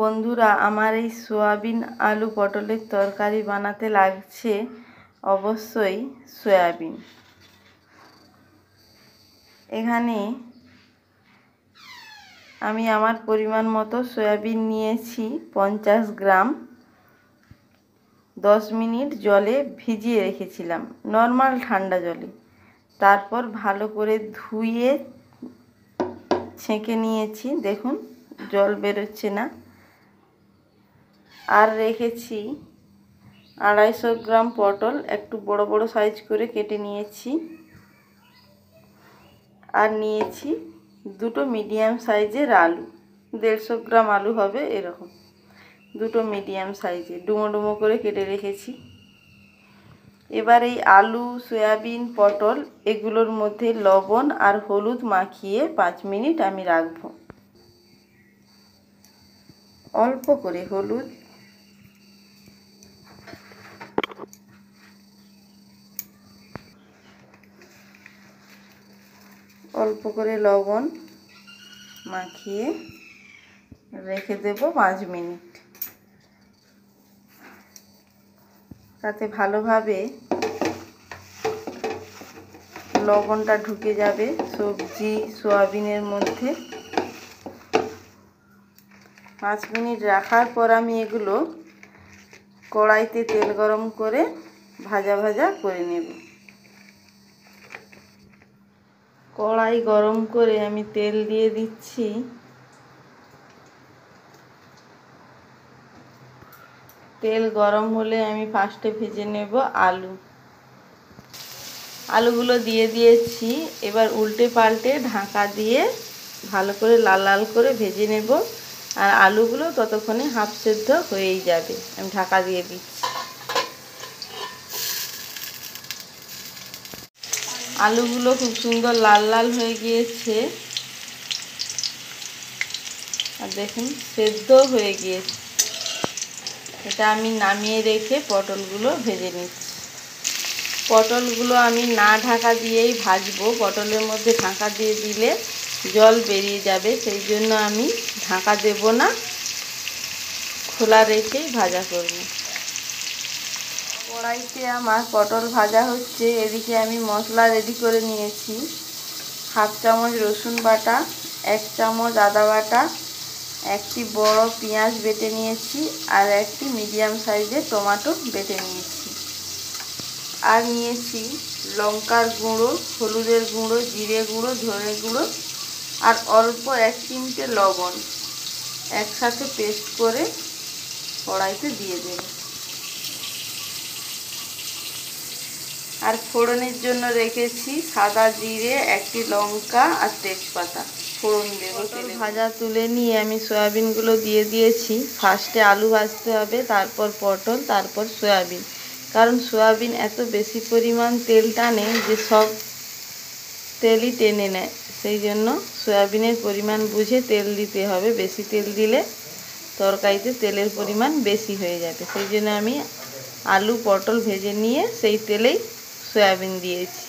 বন্ধুরা, আমার এই সোয়াবিন আলু পটলের তরকারি বানাতে লাগছে অবশ্যই সয়াবিন। এখানে আমি আমার পরিমাণ মতো সয়াবিন নিয়েছি, পঞ্চাশ গ্রাম। দশ মিনিট জলে ভিজিয়ে রেখেছিলাম, নর্মাল ঠান্ডা জলে। তারপর ভালো করে ধুয়ে ছেঁকে নিয়েছি, দেখুন, জল বেরোচ্ছে না। আর রেখেছি আড়াইশো গ্রাম পটল, একটু বড় বড় সাইজ করে কেটে নিয়েছি। আর নিয়েছি দুটো মিডিয়াম সাইজের আলু, দেড়শো গ্রাম আলু হবে এরকম। দুটো মিডিয়াম সাইজে ডুমো ডুমো করে কেটে রেখেছি। এবার এই আলু, সয়াবিন, পটল, এগুলোর মধ্যে লবণ আর হলুদ মাখিয়ে পাঁচ মিনিট আমি রাখব। অল্প করে হলুদ। অল্প করে লবণ মাখিয়ে রেখে দেব পাঁচ মিনিট। তাতে ভালোভাবে লবণটা ঢুকে যাবে সবজি, সোয়াবিনের মধ্যে। পাঁচ মিনিট রাখার পর আমি এগুলো কড়াইতে তেল গরম করে ভাজা ভাজা করে নেব। কড়াই গরম করে আমি তেল দিয়ে দিচ্ছি। তেল গরম হলে আমি ফার্স্টে ভেজে নেব আলু। আলুগুলো দিয়ে দিয়েছি। এবার উল্টে পাল্টে ঢাকা দিয়ে ভালো করে লাল লাল করে ভেজে নেব। আর আলুগুলো ততক্ষণে হাফ সেদ্ধ হয়েই যাবে। আমি ঢাকা দিয়ে দিচ্ছি। আলুগুলো খুব সুন্দর লাল লাল হয়ে গিয়েছে। আর দেখুন সেদ্ধ হয়ে গিয়েছে। এটা আমি নামিয়ে রেখে পটলগুলো ভেজে নিচ্ছি। পটলগুলো আমি না ঢাকা দিয়েই ভাজবো। পটলের মধ্যে ঢাকা দিয়ে দিলে জল বেরিয়ে যাবে। সেই জন্য আমি ঢাকা দেব না। খোলা রেখেই ভাজা করব। কড়াইতে আমার পটল ভাজা হচ্ছে। এদিকে আমি মশলা রেডি করে নিয়েছি। হাফ চামচ রসুন বাটা, এক চামচ আদা বাটা একটি বড় পেঁয়াজ বেটে নিয়েছি আর একটি মিডিয়াম সাইজের টমাটো বেটে নিয়েছি। আর নিয়েছি লঙ্কার গুঁড়ো, হলুদের গুঁড়ো, জিরে গুঁড়ো, ধনে গুঁড়ো আর অল্প এক চিমটে লবণ একসাথে পেস্ট করে কড়াইতে দিয়ে দেব। আর ফোড়নের জন্য রেখেছি সাদা জিরে, একটি লঙ্কা আর তেজপাতা। ফোড়ন দেবো ভাজা তুলে নিয়ে আমি সয়াবিনগুলো দিয়ে দিয়েছি। ফার্স্টে আলু ভাজতে হবে তারপর পটল তারপর সয়াবিন। কারণ সয়াবিন এত বেশি পরিমাণ তেল টানে যে সব তেলই টেনে নেয়। সেই জন্য সয়াবিনের পরিমাণ বুঝে তেল দিতে হবে। বেশি তেল দিলে তরকারিতে তেলের পরিমাণ বেশি হয়ে যাবে। সেই জন্য আমি আলু পটল ভেজে নিয়ে সেই তেলেই সয়াবিন দিয়েছি।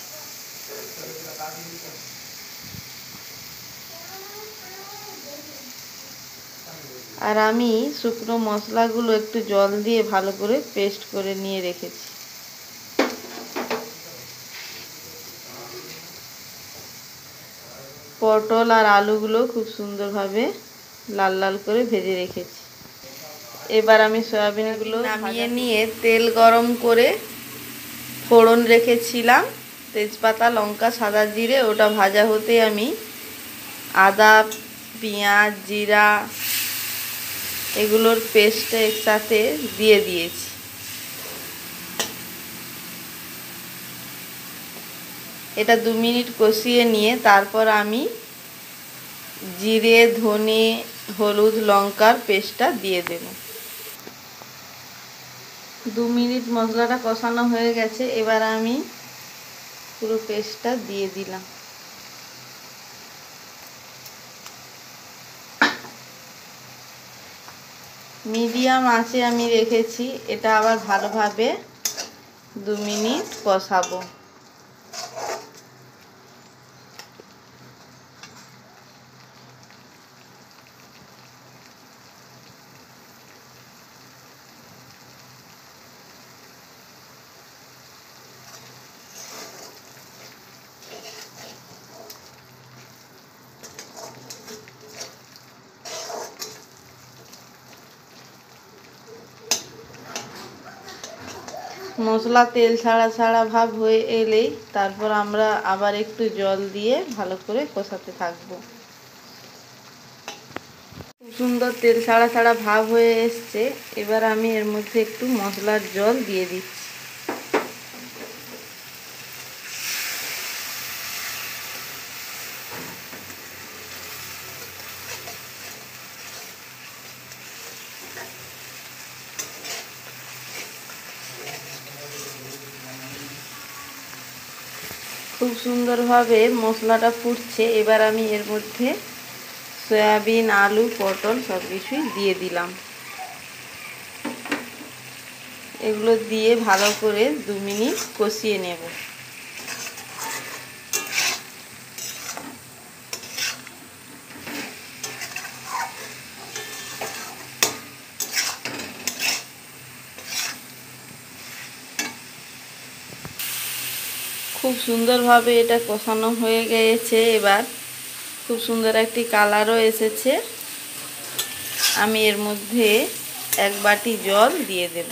আর আমি শুকনো মশলাগুলো একটু জল দিয়ে ভালো করে পেস্ট করে নিয়ে রেখেছি। পটল আর আলুগুলো খুব সুন্দরভাবে লাল লাল করে ভেজে রেখেছি। এবার আমি সয়াবিনগুলো নামিয়ে নিয়ে তেল গরম করে ফোড়ন রেখেছিলাম। তেজপাতা লঙ্কা সাদা জিরে ওটা ভাজা হতে আমি আদা পেঁয়াজ জিরা এগুলোর পেস্টটা একসাথে দিয়ে দিয়েছি। এটা দু মিনিট কষিয়ে নিয়ে তারপর আমি জিরে, ধনে, হলুদ, লঙ্কার পেস্টটা দিয়ে দেব। দু মিনিট মশলাটা কষানো হয়ে গেছে, এবার আমি পুরো পেস্টটা দিয়ে দিলাম। মিডিয়াম আঁচে আমি রেখেছি এটা আবার ভালোভাবে দু মিনিট কষাবো মশলা, তেল ছাড়া ছাড়া ভাব হয়ে এলেই তারপর আমরা আবার একটু জল দিয়ে ভালো করে কষাতে থাকব। খুব সুন্দর তেল ছাড়া ছাড়া ভাব হয়ে এসছে। এবার আমি এর মধ্যে একটু মশলার জল দিয়ে দিচ্ছি। খুব সুন্দরভাবে মশলাটা ফুটছে। এবার আমি এর মধ্যে সয়াবিন, আলু, পটল সব কিছুই দিয়ে দিলাম। এগুলো দিয়ে ভালো করে দু মিনিট কষিয়ে নেব। খুব সুন্দরভাবে এটা কষানো হয়ে গিয়েছে এবার। খুব সুন্দর একটি কালারও এসেছে। আমি এর মধ্যে এক বাটি জল দিয়ে দেব।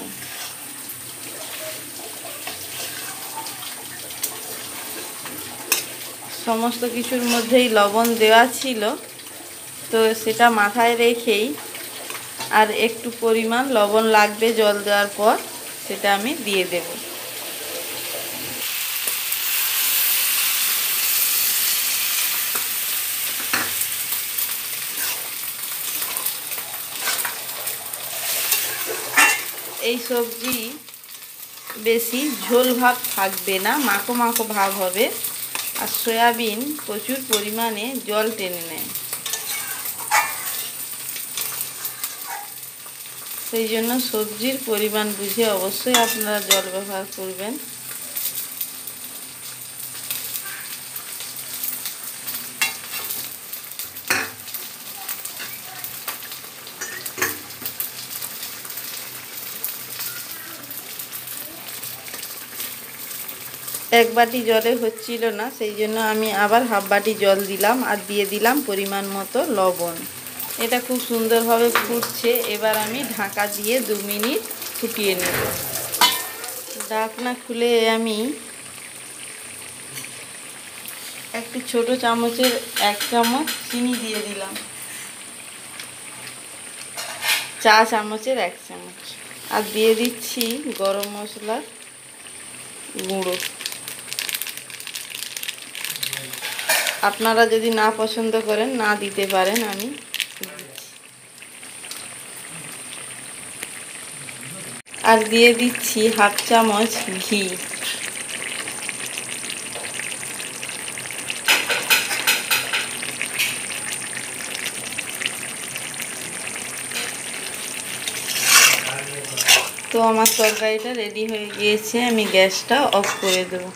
সমস্ত কিছুর মধ্যেই লবণ দেওয়া ছিল, তো সেটা মাথায় রেখেই আর একটু পরিমাণ লবণ লাগবে জল দেওয়ার পর সেটা আমি দিয়ে দেবো। এই সবজি বেশি ঝোল ভাব থাকবে না, মাখো মাখো ভাব হবে। আর সয়াবিন প্রচুর পরিমাণে জল টেনে নেয়। সেই জন্য সবজির পরিমাণ বুঝে অবশ্যই আপনারা জল ব্যবহার করবেন। এক বাটি জলে হচ্ছিল না, সেই জন্য আমি আবার হাফ বাটি জল দিলাম আর দিয়ে দিলাম পরিমাণ মতো লবণ। এটা খুব সুন্দরভাবে ফুটছে, এবার আমি ঢাকা দিয়ে দু মিনিট ফুটিয়ে নেব। ঢাকনা খুলে আমি একটি ছোট চামচের এক চামচ চিনি দিয়ে দিলাম। চা চামচের এক চামচ। আর দিয়ে দিচ্ছি গরম মশলার গুঁড়ো। আপনারা যদি না পছন্দ করেন, না দিতে পারেন আমি আর দিয়ে দিচ্ছি হাফ চামচ ঘি। তো আমার তরকারিটা রেডি হয়ে গিয়েছে, আমি গ্যাসটা অফ করে দেবো।